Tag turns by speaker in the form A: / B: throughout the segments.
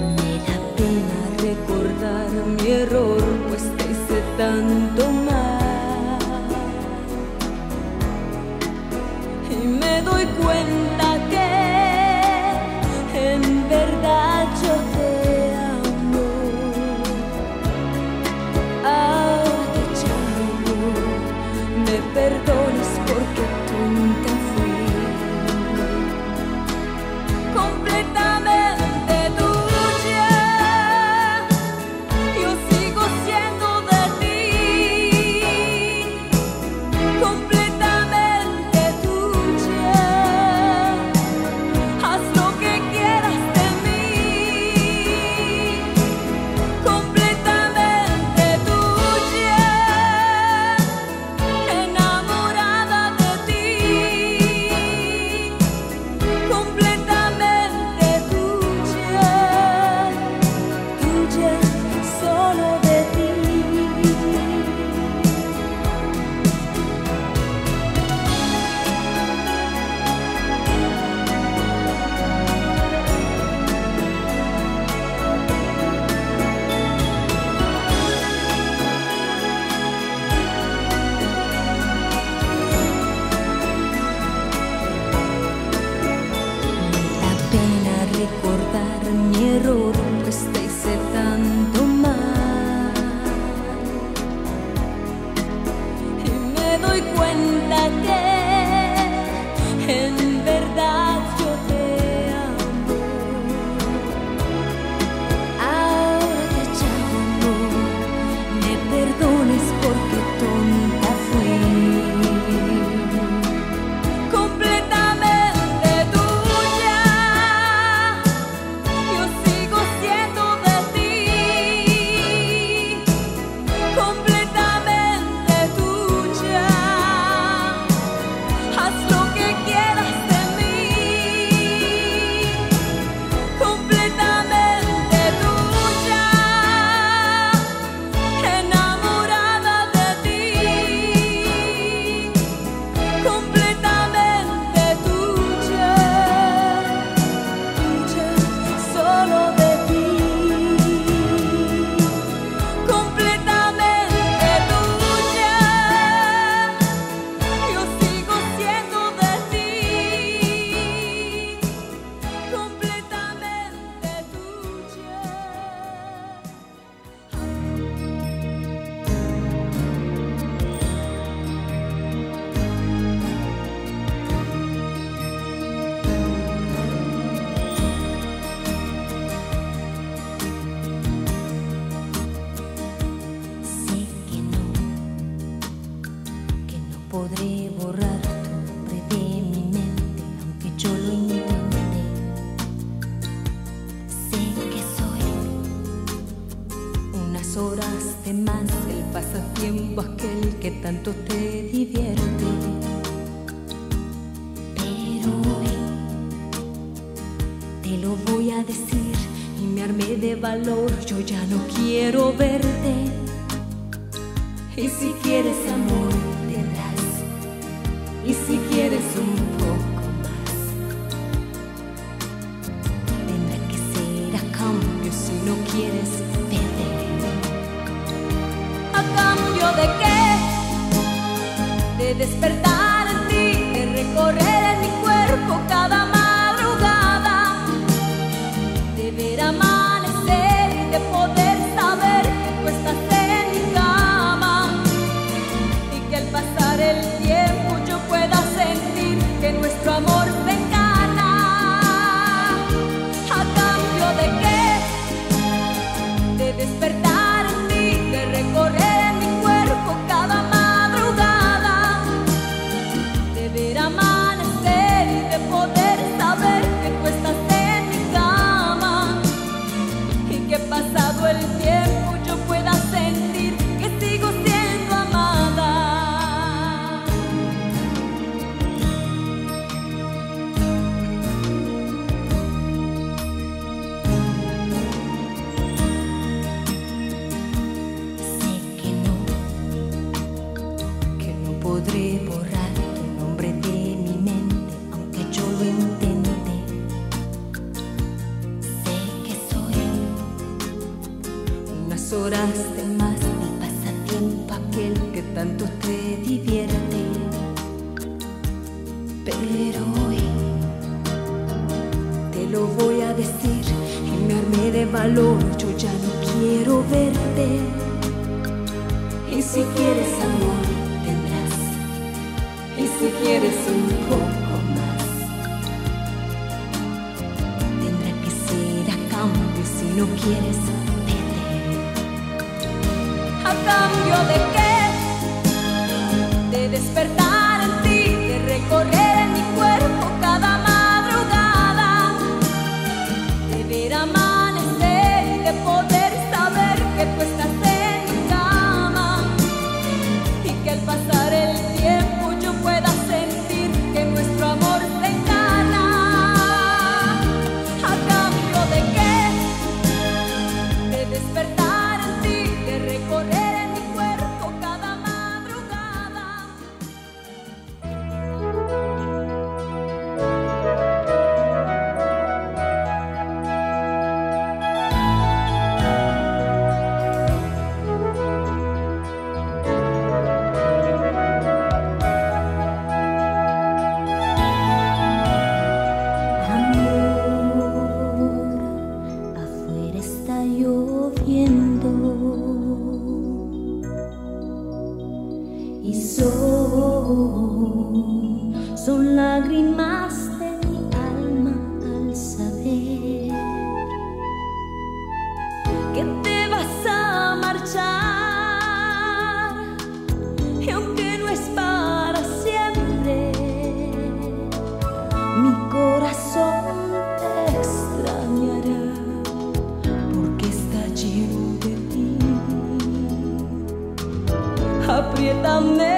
A: Me da pena recordar mi error, pues te hice tanto mal. Y me doy cuenta. atesoraste más el pasatiempo aquel que tanto te divierte. Pero hoy te lo voy a decir y me armé de valor, yo ya no quiero verte. Y si quieres amor, tendrás. Y si quieres un no quieres, vete. ¿A cambio de qué? De despertar en ti, de recorrer. y son, son lágrimas de mi alma al saber que te vas a marchar. la mer.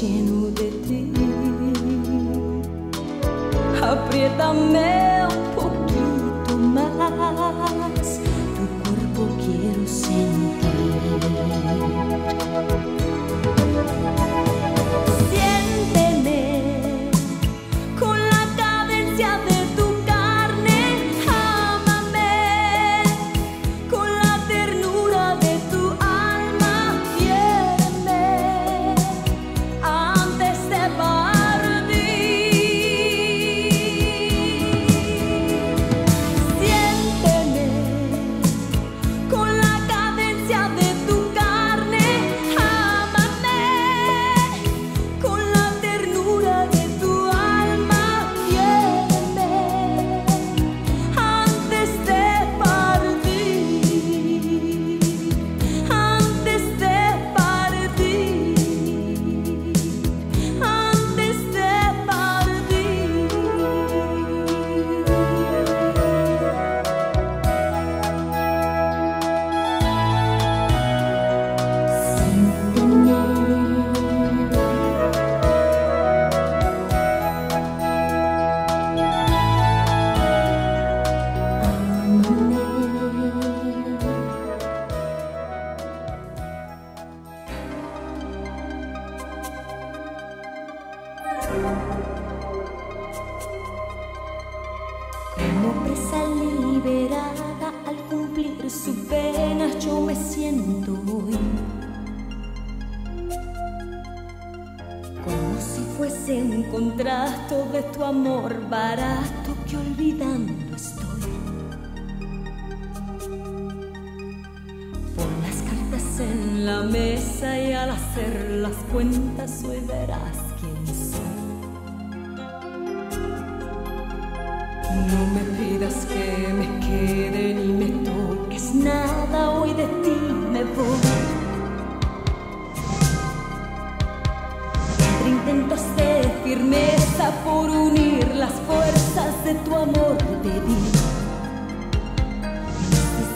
A: pieno de ti. Apriétame un poquito más, tu cuerpo quiero sentir. tu amor pedí.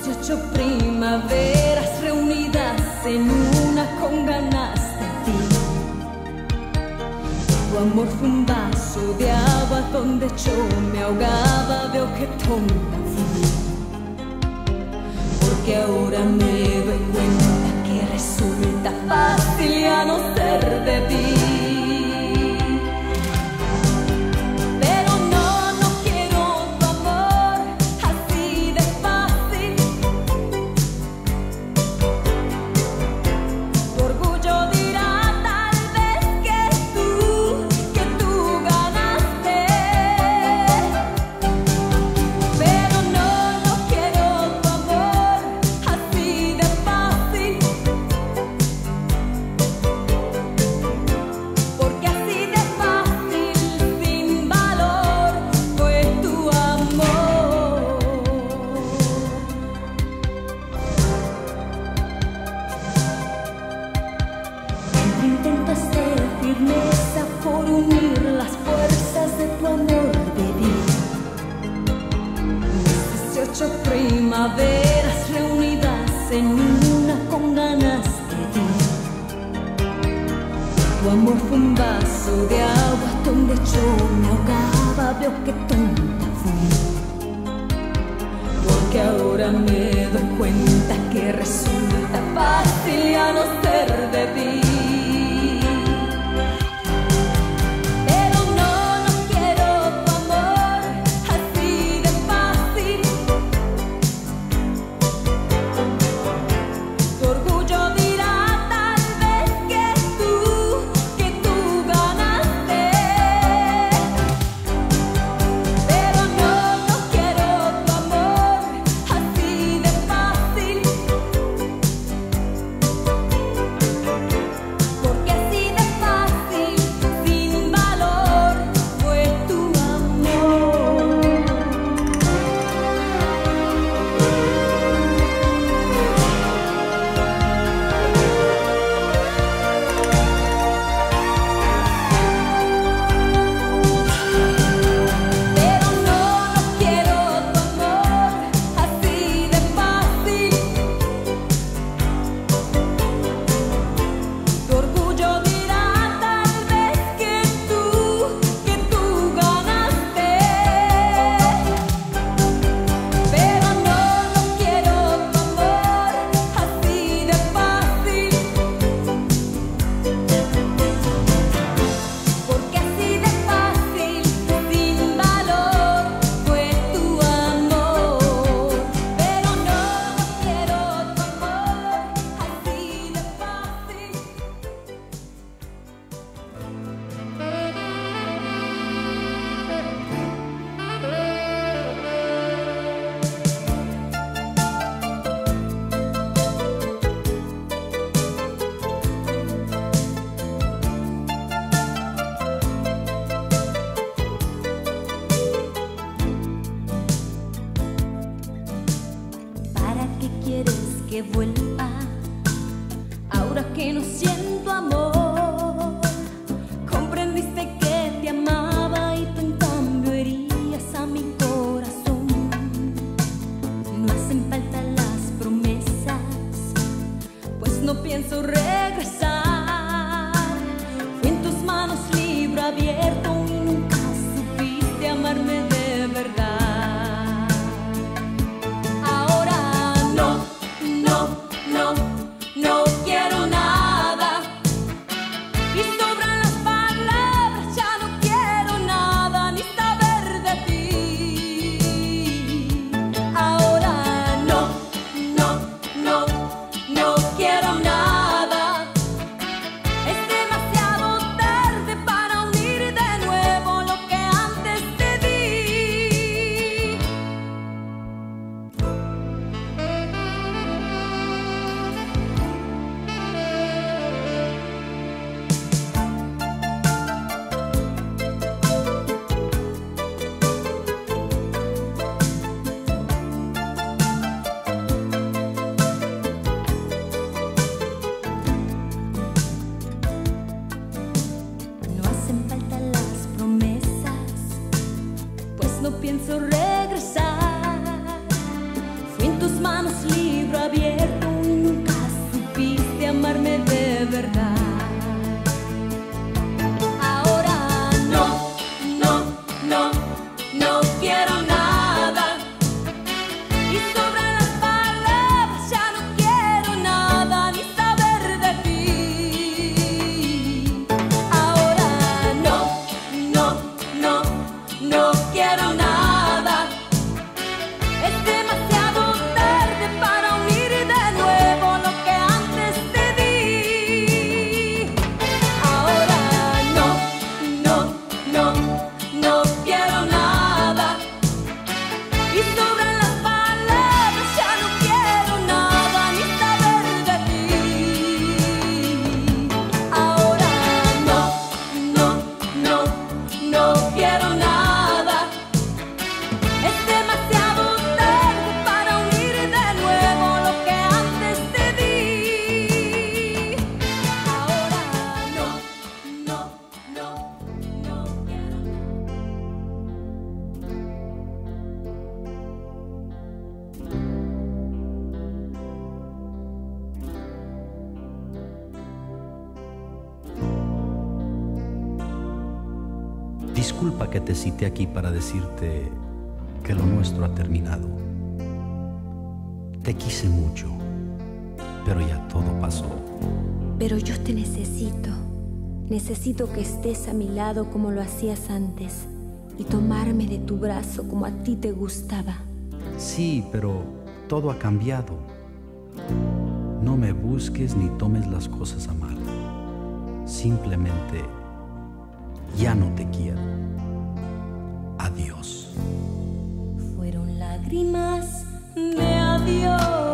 A: 18 primaveras reunidas en una con ganas de ti. Tu amor fue un vaso de agua donde yo me ahogaba, veo que tonta. Porque ahora me doy cuenta que resulta fácil ya no ser de ti.
B: Aquí para decirte que lo nuestro ha terminado. Te quise mucho, pero ya todo pasó.
A: Pero yo te necesito. Necesito que estés a mi lado como lo hacías antes y tomarme de tu brazo como a ti te gustaba.
B: Sí, pero todo ha cambiado. No me busques ni tomes las cosas a mal. Simplemente ya no te quiero.
A: Lágrimas de adiós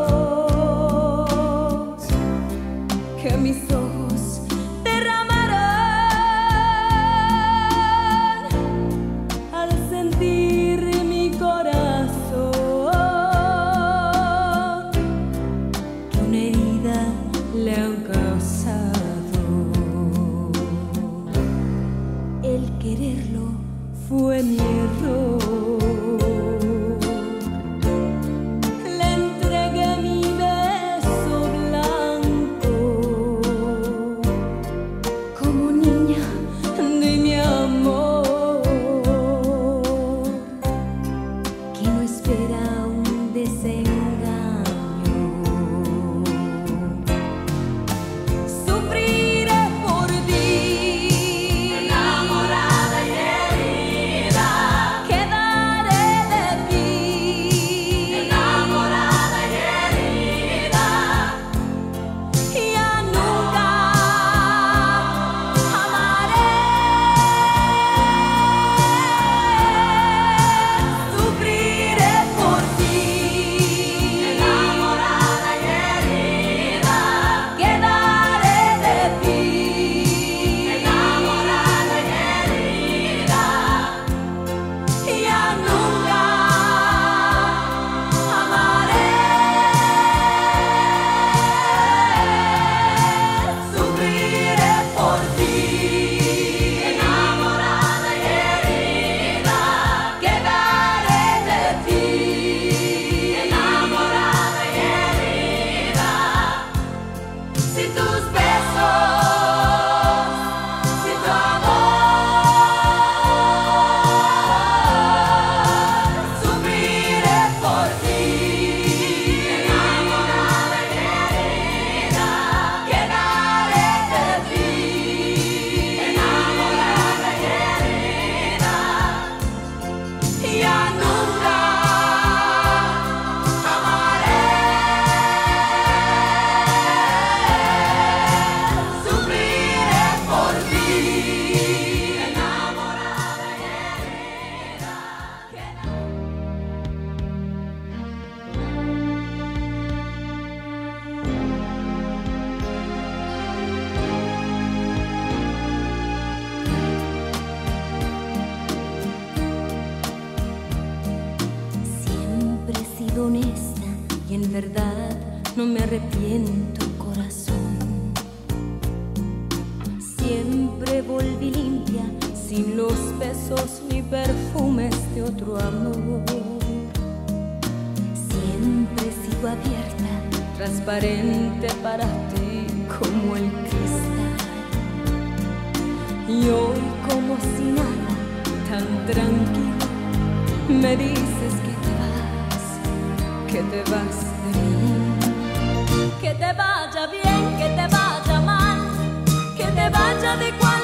A: sin los besos ni perfumes de
C: otro amor. Siempre sigo abierta, transparente para ti como el cristal. Y hoy como si nada, tan tranquilo, me dices que te vas de mí.
A: Que te vaya bien, que te vaya mal, que te vaya de cualquier